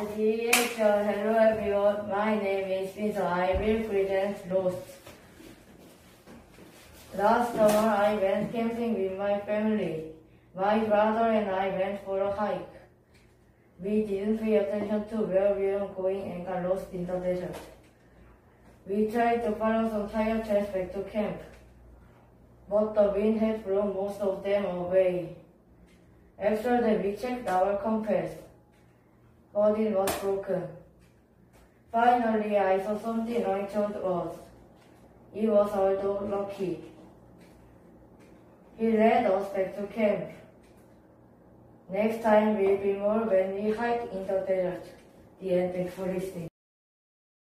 Mediation. Hello everyone. My name is Spencer. I will present Lost. Last summer I went camping with my family. My brother and I went for a hike. We didn't pay attention to where we were going and got lost in the desert. We tried to follow some tire tracks back to camp, but the wind had blown most of them away. After that, we checked our compass, it was broken. Finally, I saw something right toward us. It was dog Lucky. He led us back to camp. Next time we'll be more when we hike in the desert. The end. Thanks for listening.